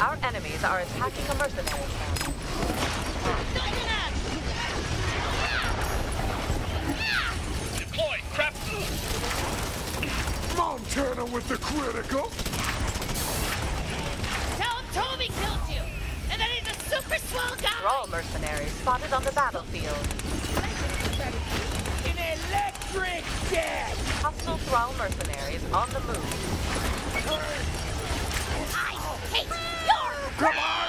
Our enemies are attacking a mercenary camp. Deploy, crap! Montana with the critical. Tell him Toby killed you, and that he's a super swell guy. Thrall mercenaries spotted on the battlefield. An electric jet! Hostile Thrall mercenaries on the move. Come on!